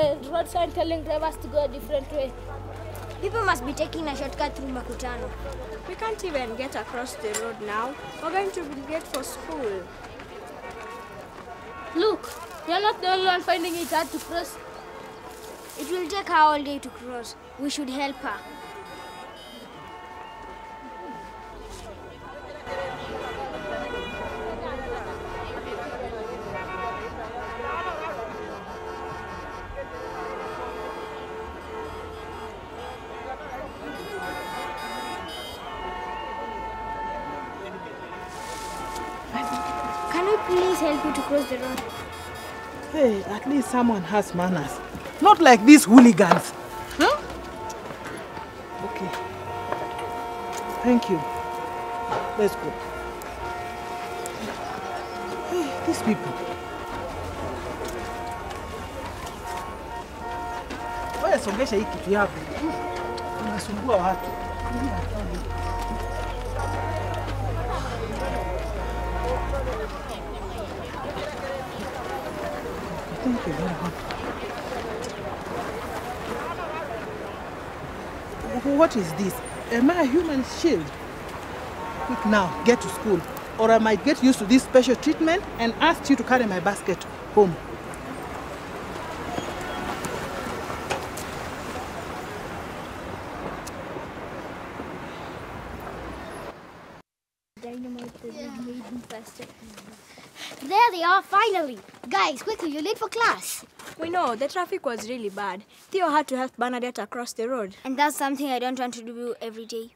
a road sign telling drivers to go a different way. People must be taking a shortcut through Makutano. We can't even get across the road now. We're going to be late for school. Look, you're not the only one finding it hard to cross. It will take her all day to cross. We should help her. Please help you to cross the road? Hey, at least someone has manners. Not like these hooligans. Huh? Okay. Thank you. Let's go. Hey, these people. Wewe songesha hii kitu yako. Unasumbua watu. Thank you very much. What is this? Am I a human shield? Quick now, get to school. Or I might get used to this special treatment and ask you to carry my basket home. There they are, finally. Guys, quickly, you're late for class. We know the traffic was really bad. Theo had to help Bernadette across the road. And that's something I don't want to do every day.